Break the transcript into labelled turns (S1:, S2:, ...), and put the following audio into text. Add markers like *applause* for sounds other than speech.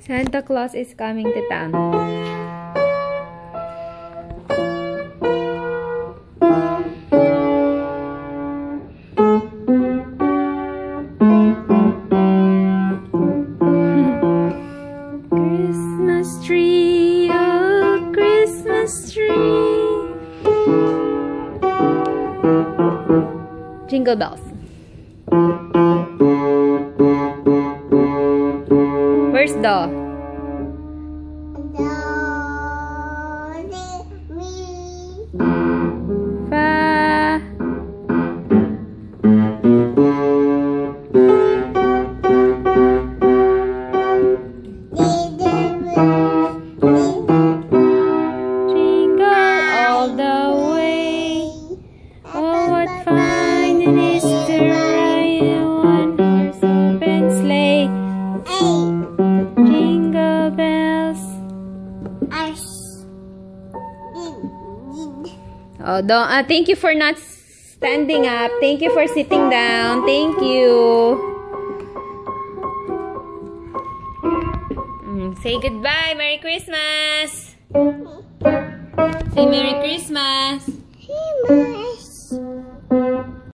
S1: Santa Claus is coming to town. *laughs* Christmas tree, oh Christmas tree. Jingle bells. Where's the? Jingle all the way. Oh, what fun Oh, don't, uh, thank you for not standing up. Thank you for sitting down. Thank you. Mm, say goodbye. Merry Christmas. Say Merry Christmas.